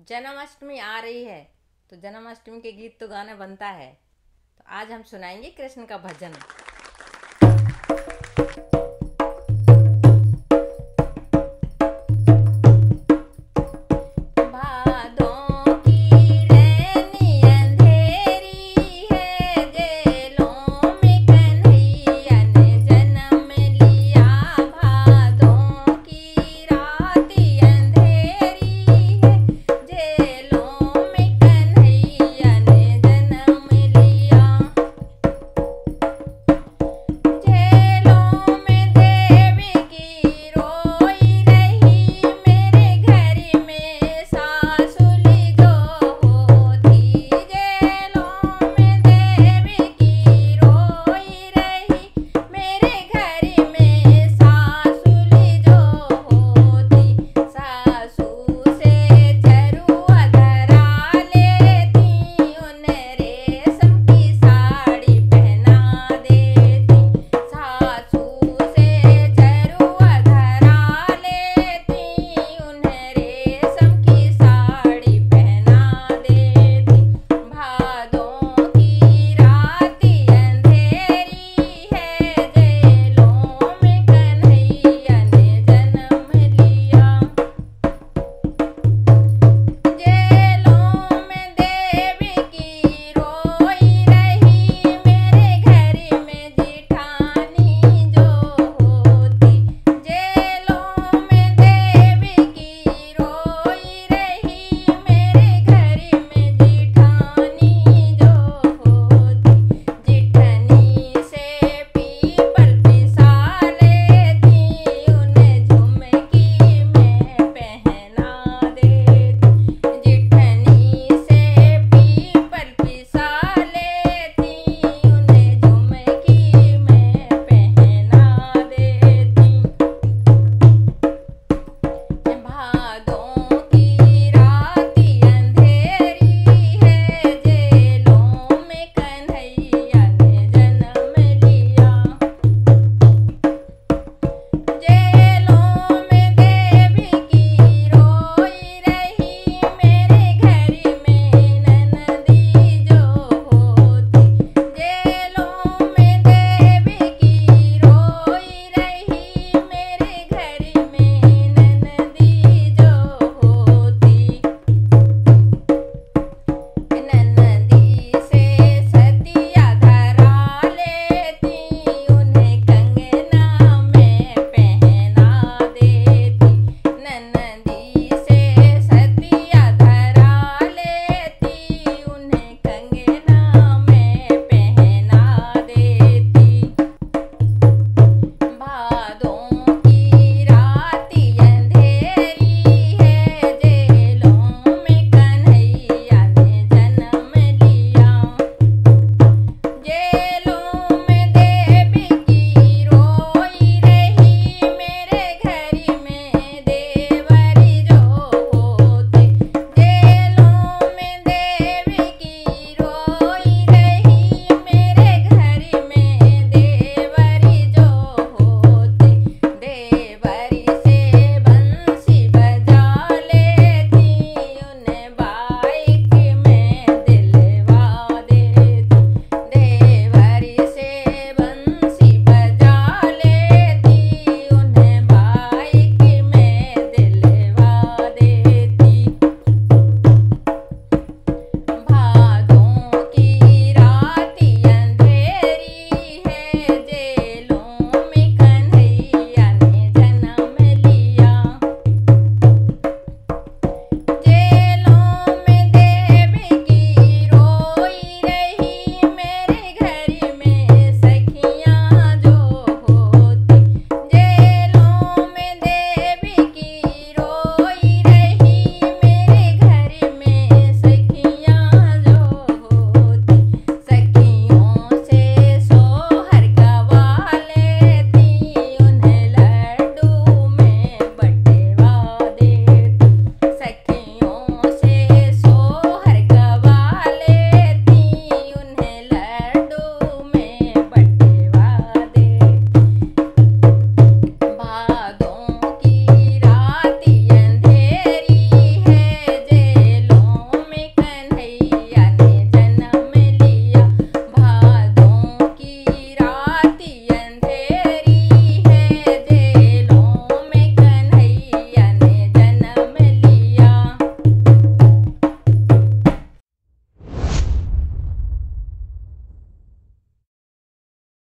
जन्माष्टमी आ रही है तो जन्माष्टमी के गीत तो गाना बनता है। तो आज हम सुनाएँगे कृष्ण का भजन।